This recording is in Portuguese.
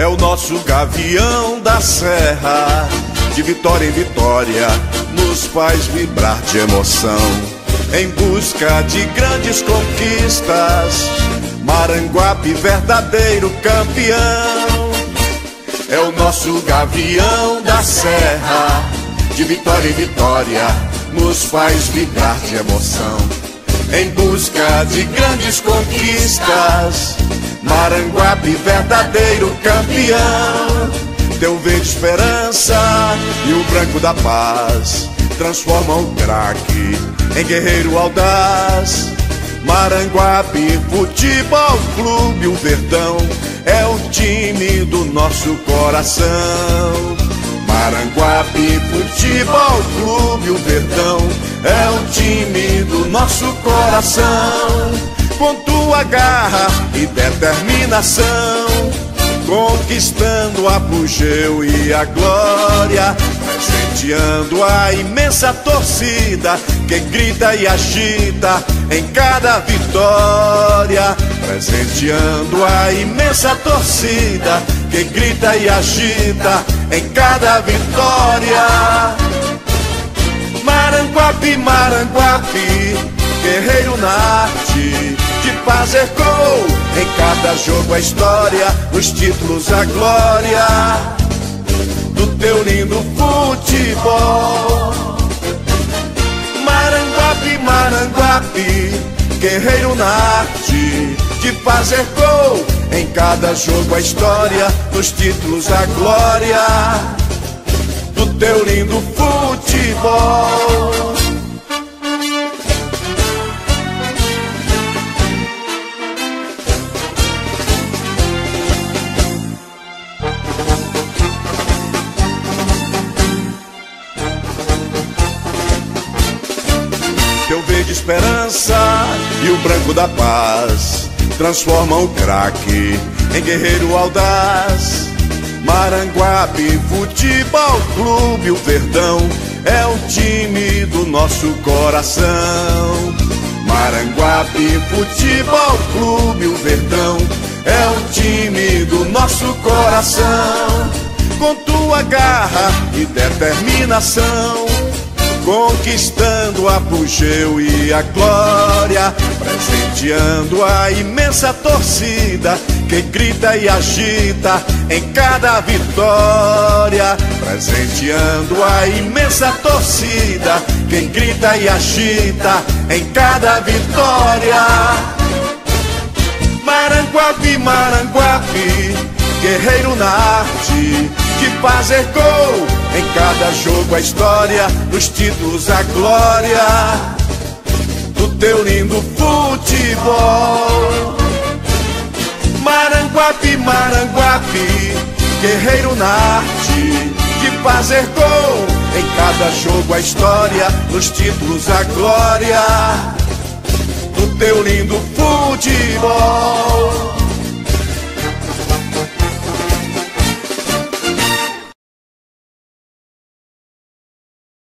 é o nosso gavião da serra. De vitória em vitória, nos faz vibrar de emoção. Em busca de grandes conquistas, Maranguape, verdadeiro campeão. É o nosso gavião da serra. De vitória em vitória, nos faz vibrar de emoção. Em busca de grandes conquistas, Maranguape, verdadeiro campeão. Teu verde esperança e o branco da paz transformam o craque em guerreiro audaz. Maranguape Futebol Clube, o Verdão é o time do nosso coração. Maranguape Futebol Clube, o Verdão é o time nosso coração. Com tua garra e determinação, conquistando a apogeu e a glória, presenteando a imensa torcida que grita e agita em cada vitória, presenteando a imensa torcida que grita e agita em cada vitória. Maranguape, Maranguape, guerreiro na arte de fazer gol. Em cada jogo a história, nos títulos a glória do teu lindo futebol. Maranguape, Maranguape, guerreiro na arte de fazer gol. Em cada jogo a história, nos títulos a glória do teu lindo futebol. Esperança e o branco da paz transformam o craque em guerreiro audaz. Maranguape Futebol Clube, o Verdão é o time do nosso coração. Maranguape Futebol Clube, o Verdão é o time do nosso coração. Com tua garra e determinação conquistando a apogeu e a glória, presenteando a imensa torcida que grita e agita em cada vitória, presenteando a imensa torcida que grita e agita em cada vitória. Maranguape, Maranguape, guerreiro na arte de fazer gol. Em cada jogo a história, nos títulos a glória do teu lindo futebol. Maranguape, Maranguape, guerreiro na arte de fazer gol. Em cada jogo a história, nos títulos a glória do teu lindo futebol.